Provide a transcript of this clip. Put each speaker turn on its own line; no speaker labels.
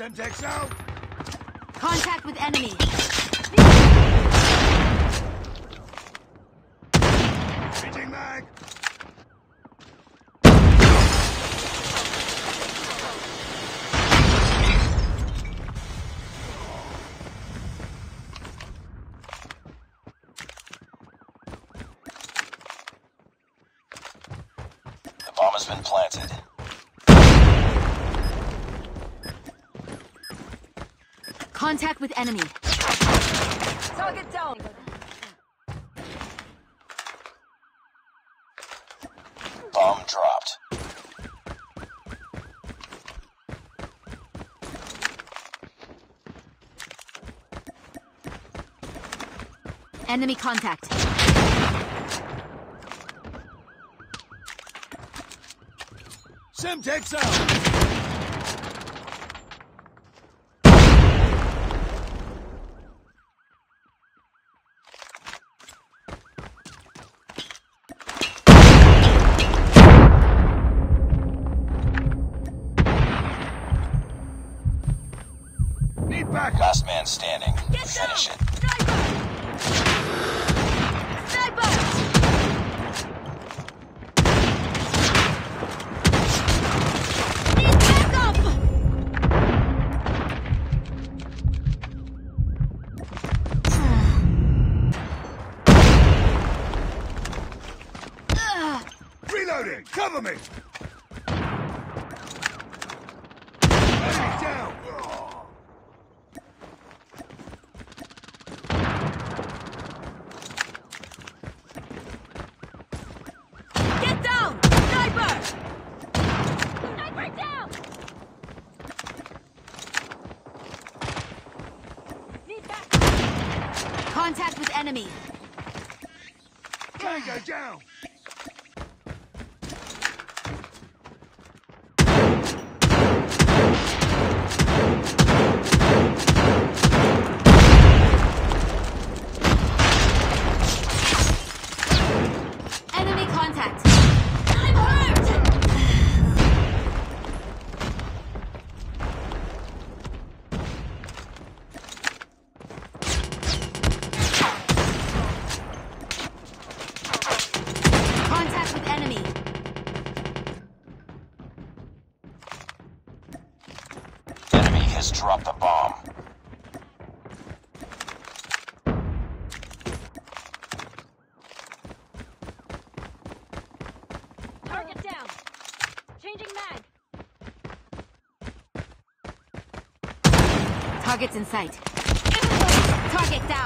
Semtex out!
Contact with enemy!
Changing mag!
The bomb has been planted.
Contact with enemy! Target down!
Bomb dropped.
Enemy contact!
Semtex out! Backup!
Last man standing.
Get
Finish
down!
it.
Sniper! Sniper! Need backup! Ugh.
Reloading! Cover me! Enemy down!
Get down! Sniper! Sniper down! Need backup! Contact with enemy.
Tango down!
Has dropped the bomb.
Target down. Changing mag. Targets in sight. Target down.